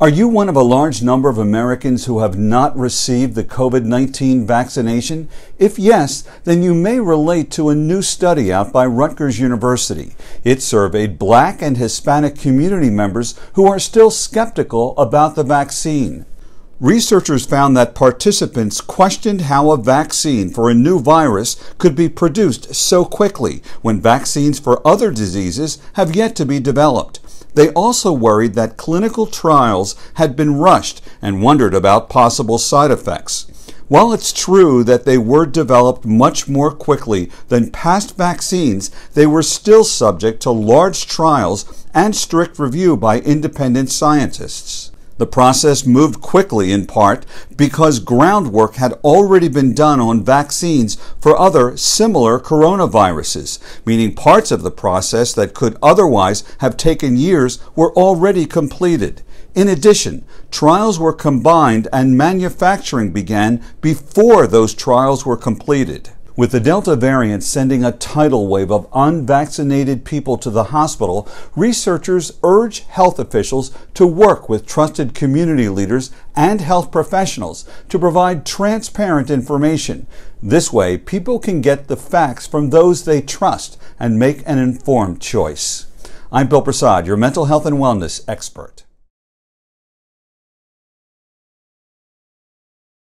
Are you one of a large number of Americans who have not received the COVID 19 vaccination? If yes, then you may relate to a new study out by Rutgers University. It surveyed black and Hispanic community members who are still skeptical about the vaccine. Researchers found that participants questioned how a vaccine for a new virus could be produced so quickly when vaccines for other diseases have yet to be developed. They also worried that clinical trials had been rushed and wondered about possible side effects. While it's true that they were developed much more quickly than past vaccines, they were still subject to large trials and strict review by independent scientists. The process moved quickly in part because groundwork had already been done on vaccines for other similar coronaviruses, meaning parts of the process that could otherwise have taken years were already completed. In addition, trials were combined and manufacturing began before those trials were completed. With the Delta variant sending a tidal wave of unvaccinated people to the hospital, researchers urge health officials to work with trusted community leaders and health professionals to provide transparent information. This way, people can get the facts from those they trust and make an informed choice. I'm Bill Prasad, your mental health and wellness expert.